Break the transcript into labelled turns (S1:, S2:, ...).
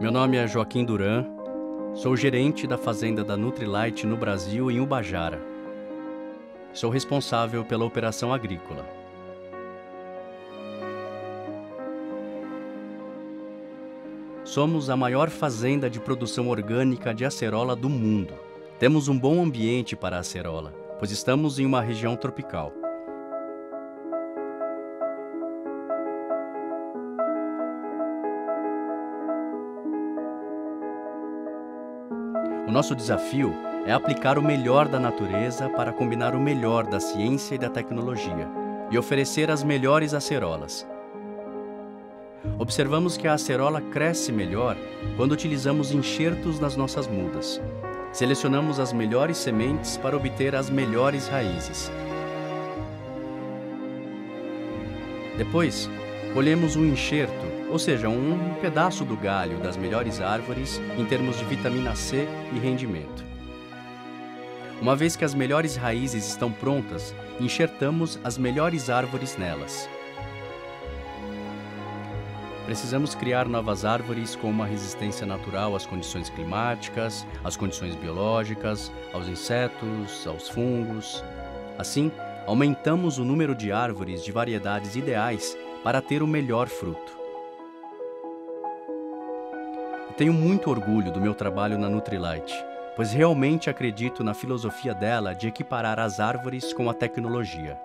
S1: Meu nome é Joaquim Duran, sou gerente da fazenda da Nutrilite no Brasil, em Ubajara. Sou responsável pela operação agrícola. Somos a maior fazenda de produção orgânica de acerola do mundo. Temos um bom ambiente para a acerola, pois estamos em uma região tropical. Nosso desafio é aplicar o melhor da natureza para combinar o melhor da ciência e da tecnologia e oferecer as melhores acerolas. Observamos que a acerola cresce melhor quando utilizamos enxertos nas nossas mudas. Selecionamos as melhores sementes para obter as melhores raízes. Depois, colhemos um enxerto, ou seja, um pedaço do galho das melhores árvores em termos de vitamina C e rendimento. Uma vez que as melhores raízes estão prontas, enxertamos as melhores árvores nelas. Precisamos criar novas árvores com uma resistência natural às condições climáticas, às condições biológicas, aos insetos, aos fungos. Assim, aumentamos o número de árvores de variedades ideais para ter o melhor fruto. Tenho muito orgulho do meu trabalho na Nutrilite, pois realmente acredito na filosofia dela de equiparar as árvores com a tecnologia.